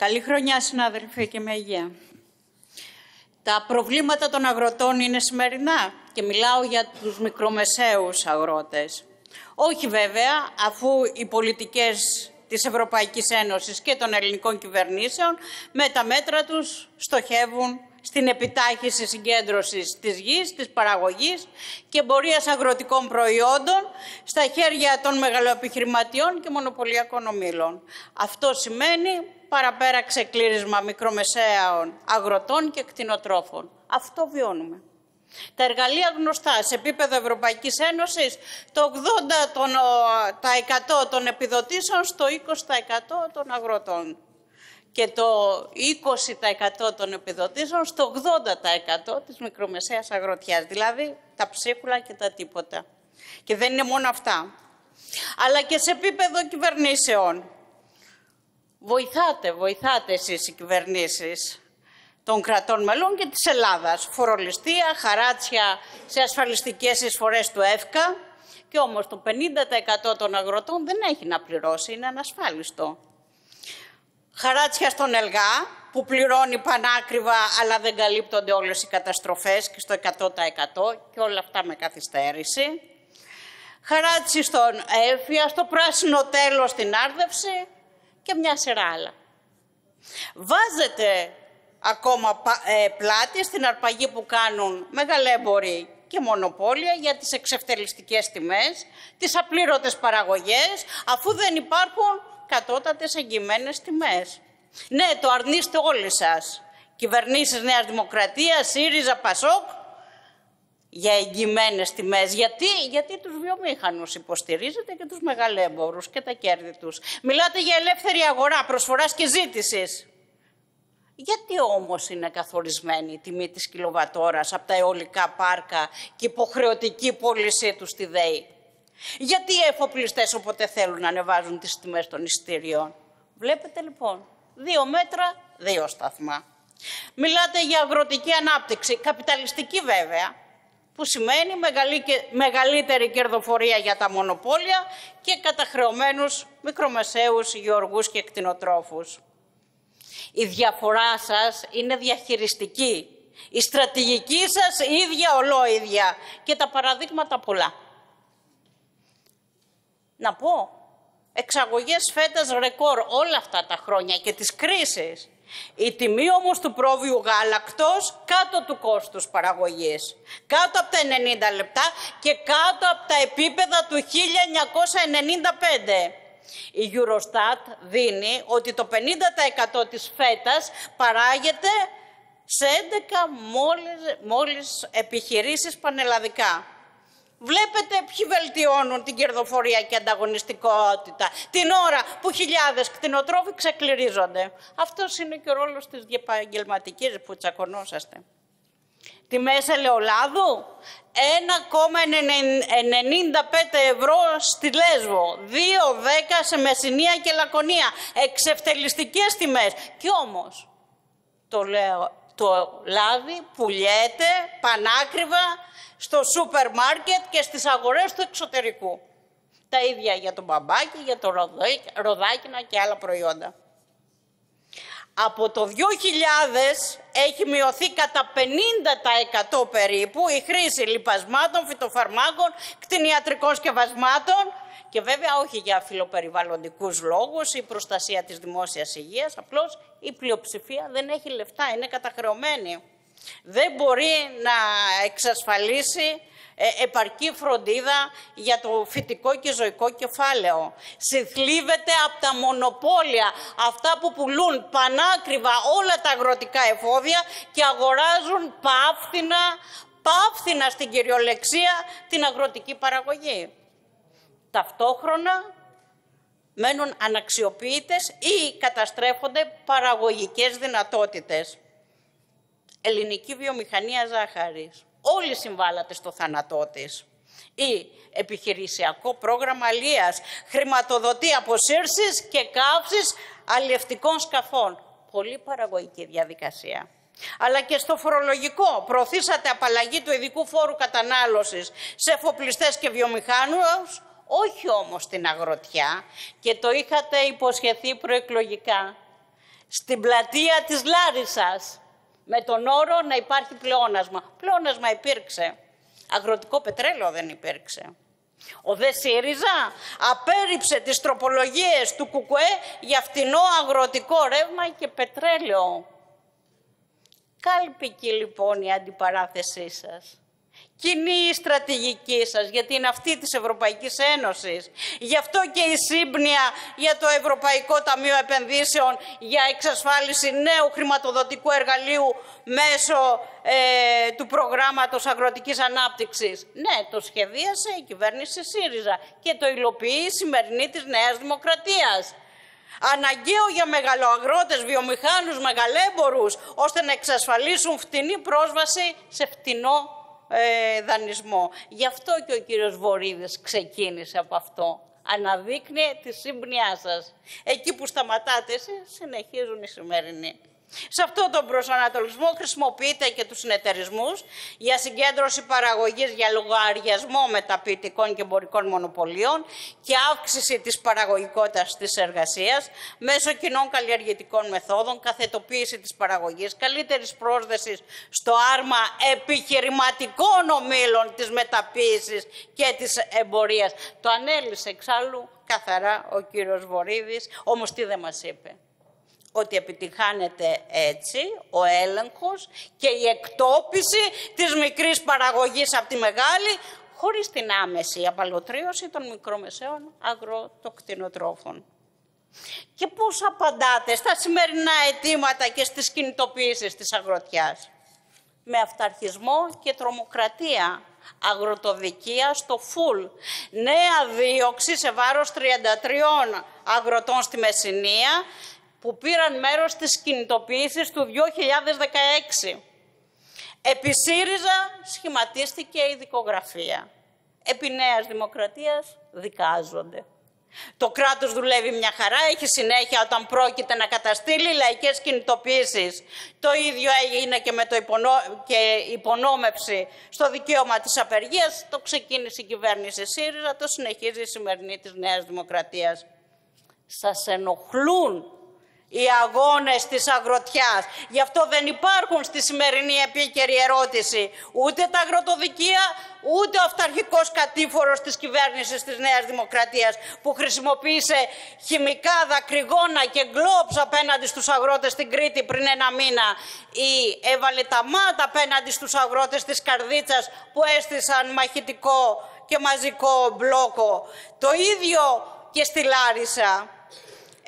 Καλή χρονιά, συνάδελφοι, και με υγεία. Τα προβλήματα των αγροτών είναι σημερινά και μιλάω για τους μικρομεσαίους αγρότες. Όχι βέβαια, αφού οι πολιτικές της Ευρωπαϊκής Ένωσης και των ελληνικών κυβερνήσεων με τα μέτρα τους στοχεύουν στην επιτάχυση συγκέντρωσης της γης, της παραγωγής και εμπορίας αγροτικών προϊόντων στα χέρια των μεγαλοεπιχειρηματιών και μονοπωλιακών ομήλων. Αυτό σημαίνει παραπέρα ξεκλήρισμα μικρομεσαίων αγροτών και κτηνοτρόφων. Αυτό βιώνουμε. Τα εργαλεία γνωστά σε επίπεδο Ευρωπαϊκής Ένωσης, το 80% των επιδοτήσεων στο 20% των αγροτών και το 20% των επιδοτήσεων στο 80% της μικρομεσαίας αγροτιάς, δηλαδή τα ψίχουλα και τα τίποτα. Και δεν είναι μόνο αυτά. Αλλά και σε επίπεδο κυβερνήσεων. Βοηθάτε, βοηθάτε εσείς οι κυβερνήσεις των κρατών μελών και της Ελλάδας. Φορολιστία, χαράτσια σε ασφαλιστικές εισφορές του ΕΦΚΑ και όμως το 50% των αγροτών δεν έχει να πληρώσει, είναι ανασφάλιστο χαράτσια στον ΕΛΓΑ που πληρώνει πανάκριβα αλλά δεν καλύπτονται όλες οι καταστροφές και στο 100% και όλα αυτά με καθυστέρηση. Χαράτσι στον ΕΦΙΑ, στο πράσινο τέλος στην άρδευση και μια σειρά άλλα. Βάζετε ακόμα ε, πλάτη στην αρπαγή που κάνουν μεγαλέμποροι και μονοπόλια για τις εξευτελιστικές τιμές, τις απλήρωτες παραγωγές, αφού δεν υπάρχουν κατώτατες εγγυημένες τιμές. Ναι, το αρνείστε όλοι σας. Κυβερνήσεις Νέας Δημοκρατίας, ΣΥΡΙΖΑ, ΠΑΣΟΚ, για εγγυημένες τιμές. Γιατί, γιατί τους βιομήχανους υποστηρίζετε και τους μεγαλέμπορους και τα κέρδη τους. Μιλάτε για ελεύθερη αγορά, προσφοράς και ζήτησης. Γιατί όμως είναι καθορισμένη η τιμή της κιλοβατόρας από τα αιωλικά πάρκα και υποχρεωτική πώλησή τους στη ΔΕΗ; Γιατί οι εφοπλιστές όποτε θέλουν να ανεβάζουν τις τιμές των εισιτήριων. Βλέπετε λοιπόν, δύο μέτρα, δύο σταθμά. Μιλάτε για αγροτική ανάπτυξη, καπιταλιστική βέβαια, που σημαίνει μεγαλύτερη κερδοφορία για τα μονοπόλια και καταχρεωμένους μικρομεσαίους γεωργούς και κτηνοτρόφους. Η διαφορά σας είναι διαχειριστική. Η στρατηγική σας ίδια ολόιδια και τα παραδείγματα πολλά. Να πω, εξαγωγές φέτας ρεκόρ όλα αυτά τα χρόνια και τις κρίσεις. Η τιμή όμως του πρόβειου γάλακτος κάτω του κόστους παραγωγής. Κάτω από τα 90 λεπτά και κάτω από τα επίπεδα του 1995. Η Eurostat δίνει ότι το 50% της φέτας παράγεται σε 11 μόλις, μόλις επιχειρήσεις πανελλαδικά. Βλέπετε ποιοι βελτιώνουν την κερδοφορία και ανταγωνιστικότητα την ώρα που χιλιάδες κτηνοτρόφοι ξεκληρίζονται. Αυτός είναι και ο ρόλος της διεπαγγελματικής που τσακωνόσαστε. Τιμές ελαιολάδου 1,95 ευρώ στη Λέσβο, 2,10 σε Μεσσηνία και Λακωνία. Εξευτελιστικές τιμές. Κι όμως, το, λέω, το λάδι πουλιέται πανάκριβα στο σούπερ μάρκετ και στις αγορές του εξωτερικού. Τα ίδια για το μπαμπάκι, για το ροδάκινα και άλλα προϊόντα. Από το 2000 έχει μειωθεί κατά 50% περίπου η χρήση λιπασμάτων, φυτοφαρμάκων, κτηνιατρικών σκευασμάτων και βέβαια όχι για φιλοπεριβαλλοντικούς λόγους ή προστασία της δημόσιας υγείας, απλώς η πλειοψηφία δεν έχει λεφτά, είναι καταχρεωμένη δεν μπορεί να εξασφαλίσει ε, επαρκή φροντίδα για το φυτικό και ζωικό κεφάλαιο. Συνθλίβεται από τα μονοπόλια, αυτά που πουλούν πανάκριβα όλα τα αγροτικά εφόδια και αγοράζουν πάφθηνα, πάφθηνα στην κυριολεξία την αγροτική παραγωγή. Ταυτόχρονα μένουν αναξιοποιητές ή καταστρέφονται παραγωγικές δυνατότητες ελληνική βιομηχανία ζάχαρης. Όλοι συμβάλλατε στο θάνατό της. Ή επιχειρησιακό πρόγραμμα αλίας, χρηματοδοτεί αποσύρσεις και καύσεις αλλιευτικών σκαφών. Πολύ παραγωγική διαδικασία. Αλλά και στο φορολογικό προωθήσατε απαλλαγή του ειδικού φόρου κατανάλωσης σε εφοπλιστές και βιομηχάνους, όχι όμως στην αγροτιά και το είχατε υποσχεθεί προεκλογικά στην πλατεία της Λάρισας με τον όρο να υπάρχει πλεόνασμα. Πλεόνασμα υπήρξε. Αγροτικό πετρέλαιο δεν υπήρξε. Ο Δε ΣΥΡΙΖΑ απέρριψε τις τροπολογίες του ΚΚΕ για φτηνό αγροτικό ρεύμα και πετρέλαιο. Κάλπικη λοιπόν η αντιπαράθεσή σας κοινή η στρατηγική σας, γιατί είναι αυτή της Ευρωπαϊκής Ένωσης. Γι' αυτό και η σύμπνοια για το Ευρωπαϊκό Ταμείο Επενδύσεων για εξασφάλιση νέου χρηματοδοτικού εργαλείου μέσω ε, του προγράμματος αγροτικής ανάπτυξης. Ναι, το σχεδίασε η κυβέρνηση ΣΥΡΙΖΑ και το υλοποιεί η σημερινή της Νέας Δημοκρατίας αναγκαίο για μεγαλοαγρότες, βιομηχάνους, μεγαλέμπορους, ώστε να εξασφαλίσουν φτηνή πρόσβαση σε φτηνό ε, δανεισμό. Γι' αυτό και ο κύριος Βορύδης ξεκίνησε από αυτό. Αναδείκνει τη σύμπνοιά σας. Εκεί που σταματάτε εσείς, συνεχίζουν οι σημερινοί. Σε αυτόν τον προσανατολισμό χρησιμοποιείται και τους συνεταιρισμούς για συγκέντρωση παραγωγής για λογαριασμό μεταποιητικών και εμπορικών μονοπωλίων και αύξηση της παραγωγικότητας της εργασίας μέσω κοινών καλλιεργητικών μεθόδων, καθετοποίηση της παραγωγής, καλύτερης πρόσδεσης στο άρμα επιχειρηματικών ομίλων της μεταποίησης και της εμπορίας. Το ανέλησε εξάλλου καθαρά ο κύριος Βορύδης, όμως τι δεν μας είπε ότι επιτυχάνεται έτσι ο έλεγχος και η εκτόπιση της μικρής παραγωγής από τη μεγάλη χωρίς την άμεση απαλωτρίωση των μικρομεσαίων αγροτοκτηνοτρόφων. Και πώς απαντάτε στα σημερινά αιτήματα και στις κινητοποιήσεις της αγροτιάς; Με αυταρχισμό και τρομοκρατία. Αγροτοδικία στο φουλ. Νέα δίωξη σε βάρος 33 αγροτών στη Μεσσηνία που πήραν μέρος στις κινητοποιήσεις του 2016. Επί ΣΥΡΙΖΑ σχηματίστηκε η δικογραφία. Επί Νέας Δημοκρατίας δικάζονται. Το κράτος δουλεύει μια χαρά, έχει συνέχεια όταν πρόκειται να καταστήλει λαϊκές κινητοποιήσεις. Το ίδιο έγινε και με το υπονό... και υπονόμευση στο δικαίωμα της απεργίας. Το ξεκίνησε η κυβέρνηση ΣΥΡΙΖΑ, το συνεχίζει η σημερινή της Νέας Δημοκρατίας. Σας ενοχλούν οι αγώνες της αγροτιάς. Γι' αυτό δεν υπάρχουν στη σημερινή επίκαιρη ερώτηση ούτε τα αγροτοδικεία, ούτε ο αυταρχικός κατήφορος της κυβέρνησης της Νέας Δημοκρατίας που χρησιμοποίησε χημικά δακρυγόνα και γκλόψ απέναντι στους αγρότες στην Κρήτη πριν ένα μήνα ή έβαλε τα μάτα απέναντι στους αγρότες της Καρδίτσας που έστησαν μαχητικό και μαζικό μπλόκο. Το ίδιο και στη Λάρισα.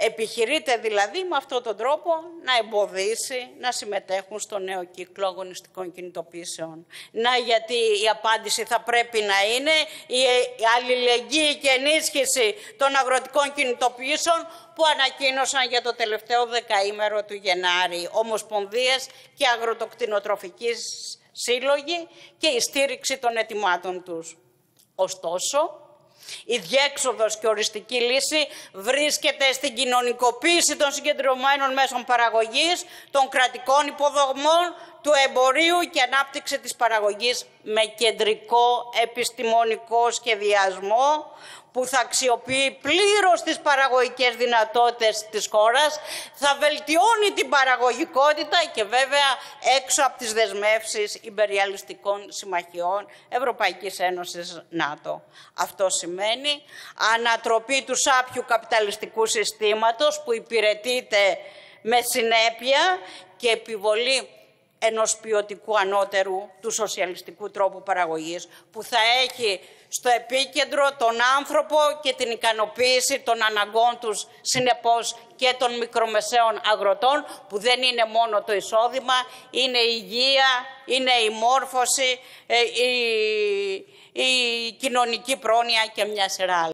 Επιχειρείται δηλαδή με αυτόν τον τρόπο να εμποδίσει να συμμετέχουν στο νέο κύκλο αγωνιστικών κινητοποιήσεων. Να γιατί η απάντηση θα πρέπει να είναι η αλληλεγγύη και ενίσχυση των αγροτικών κινητοποιήσεων που ανακοίνωσαν για το τελευταίο δεκαήμερο του Γενάρη ομοσπονδίες και αγροτοκτηνοτροφικοί σύλλογοι και η στήριξη των ετοιμάτων τους. Ωστόσο, η διέξοδος και οριστική λύση βρίσκεται στην κοινωνικοποίηση των συγκεντρωμένων μέσων παραγωγής, των κρατικών υποδομών, του εμπορίου και ανάπτυξη της παραγωγής με κεντρικό επιστημονικό σχεδιασμό που θα αξιοποιεί πλήρως τις παραγωγικές δυνατότητες της χώρας, θα βελτιώνει την παραγωγικότητα και βέβαια έξω από τις δεσμεύσεις υπεριαλιστικών συμμαχιών Ευρωπαϊκής Ένωσης ΝΑΤΟ. Αυτό σημαίνει ανατροπή του σάπιου καπιταλιστικού συστήματος που υπηρετείται με συνέπεια και επιβολή ενός ποιοτικού ανώτερου του σοσιαλιστικού τρόπου παραγωγής που θα έχει στο επίκεντρο τον άνθρωπο και την ικανοποίηση των αναγκών τους συνεπώς και των μικρομεσαίων αγροτών που δεν είναι μόνο το εισόδημα, είναι η υγεία, είναι η μόρφωση, ε, η, η κοινωνική πρόνοια και μια σειρά